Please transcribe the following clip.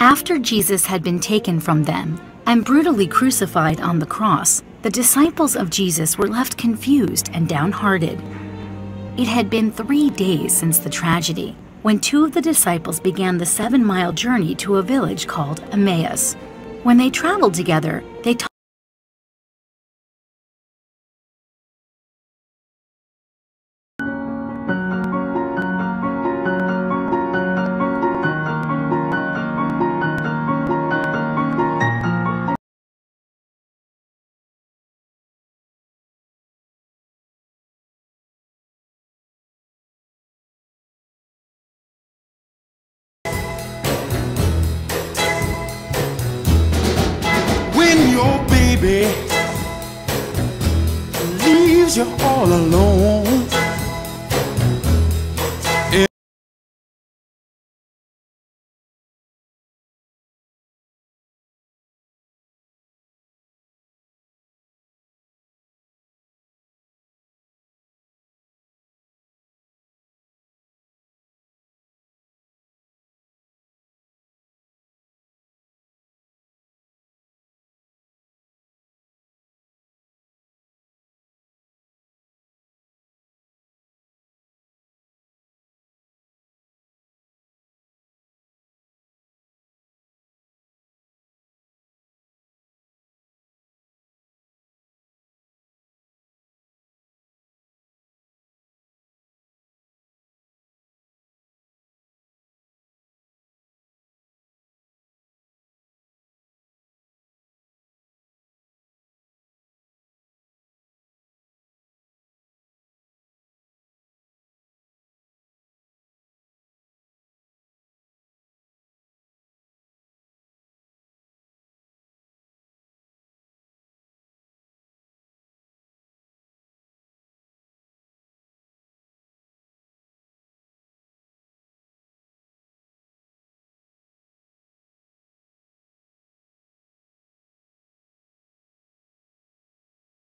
After Jesus had been taken from them and brutally crucified on the cross, the disciples of Jesus were left confused and downhearted. It had been three days since the tragedy when two of the disciples began the seven mile journey to a village called Emmaus. When they traveled together, they talked. Your baby leaves you all alone.